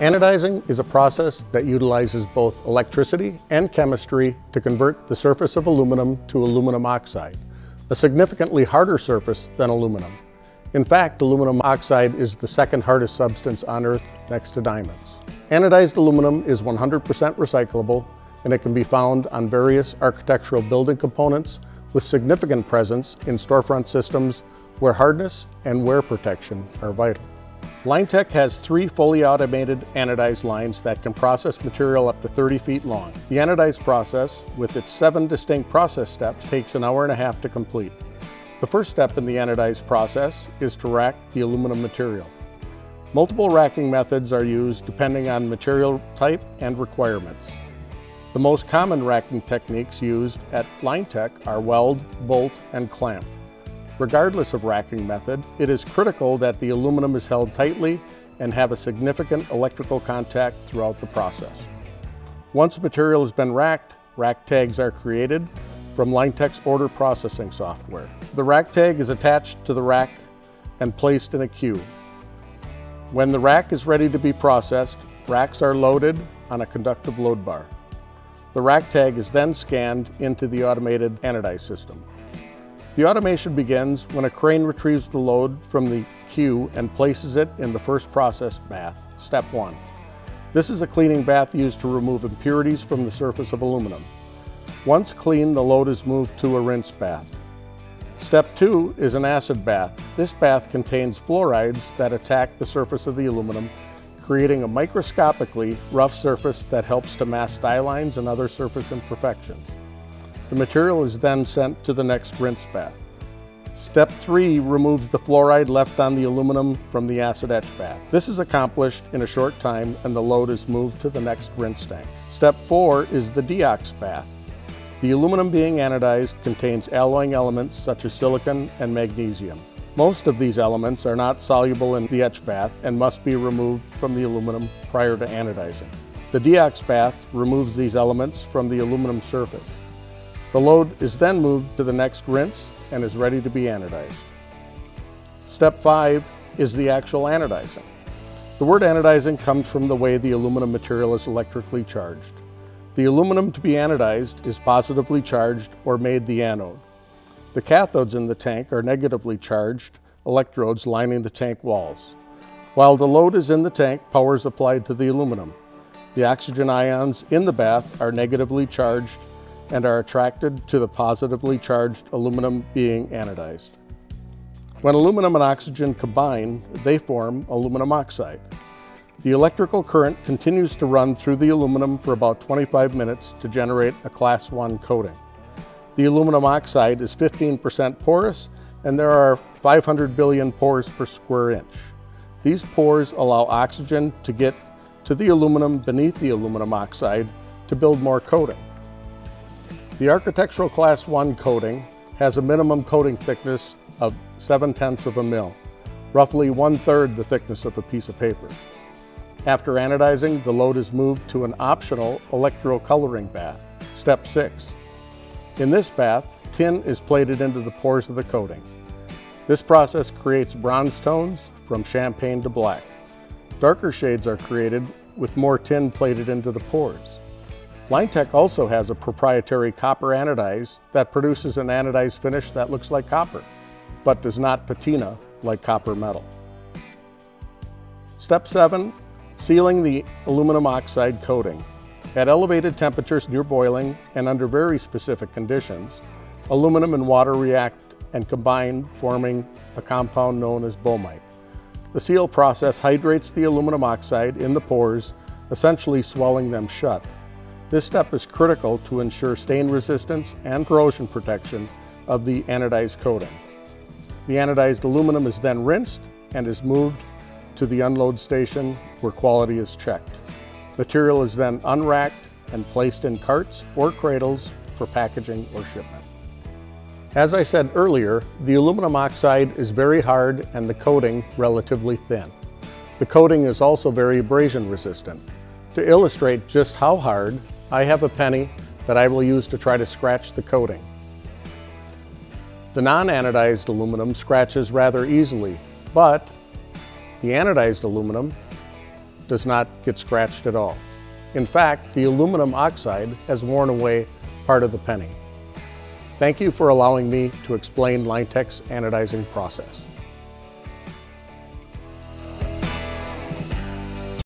Anodizing is a process that utilizes both electricity and chemistry to convert the surface of aluminum to aluminum oxide, a significantly harder surface than aluminum. In fact, aluminum oxide is the second hardest substance on Earth next to diamonds. Anodized aluminum is 100% recyclable and it can be found on various architectural building components with significant presence in storefront systems where hardness and wear protection are vital. Linetec has three fully automated anodized lines that can process material up to 30 feet long. The anodized process, with its seven distinct process steps, takes an hour and a half to complete. The first step in the anodized process is to rack the aluminum material. Multiple racking methods are used depending on material type and requirements. The most common racking techniques used at Linetec are weld, bolt, and clamp. Regardless of racking method, it is critical that the aluminum is held tightly and have a significant electrical contact throughout the process. Once material has been racked, rack tags are created from Linetec's order processing software. The rack tag is attached to the rack and placed in a queue. When the rack is ready to be processed, racks are loaded on a conductive load bar. The rack tag is then scanned into the automated anodized system. The automation begins when a crane retrieves the load from the queue and places it in the first process bath, step one. This is a cleaning bath used to remove impurities from the surface of aluminum. Once clean, the load is moved to a rinse bath. Step two is an acid bath. This bath contains fluorides that attack the surface of the aluminum, creating a microscopically rough surface that helps to mask die lines and other surface imperfections. The material is then sent to the next rinse bath. Step 3 removes the fluoride left on the aluminum from the acid etch bath. This is accomplished in a short time and the load is moved to the next rinse tank. Step 4 is the deox bath. The aluminum being anodized contains alloying elements such as silicon and magnesium. Most of these elements are not soluble in the etch bath and must be removed from the aluminum prior to anodizing. The deox bath removes these elements from the aluminum surface. The load is then moved to the next rinse and is ready to be anodized. Step 5 is the actual anodizing. The word anodizing comes from the way the aluminum material is electrically charged. The aluminum to be anodized is positively charged or made the anode. The cathodes in the tank are negatively charged electrodes lining the tank walls. While the load is in the tank, power is applied to the aluminum. The oxygen ions in the bath are negatively charged and are attracted to the positively charged aluminum being anodized. When aluminum and oxygen combine, they form aluminum oxide. The electrical current continues to run through the aluminum for about 25 minutes to generate a class 1 coating. The aluminum oxide is 15% porous and there are 500 billion pores per square inch. These pores allow oxygen to get to the aluminum beneath the aluminum oxide to build more coating. The Architectural Class 1 coating has a minimum coating thickness of 7 tenths of a mil, roughly one-third the thickness of a piece of paper. After anodizing, the load is moved to an optional electrocoloring bath, step 6. In this bath, tin is plated into the pores of the coating. This process creates bronze tones from champagne to black. Darker shades are created with more tin plated into the pores. Linetec also has a proprietary copper anodize that produces an anodized finish that looks like copper, but does not patina like copper metal. Step 7. Sealing the aluminum oxide coating. At elevated temperatures near boiling and under very specific conditions, aluminum and water react and combine forming a compound known as boehmite. The seal process hydrates the aluminum oxide in the pores, essentially swelling them shut. This step is critical to ensure stain resistance and corrosion protection of the anodized coating. The anodized aluminum is then rinsed and is moved to the unload station where quality is checked. Material is then unracked and placed in carts or cradles for packaging or shipment. As I said earlier, the aluminum oxide is very hard and the coating relatively thin. The coating is also very abrasion resistant. To illustrate just how hard, I have a penny that I will use to try to scratch the coating. The non-anodized aluminum scratches rather easily, but the anodized aluminum does not get scratched at all. In fact, the aluminum oxide has worn away part of the penny. Thank you for allowing me to explain Linetec's anodizing process.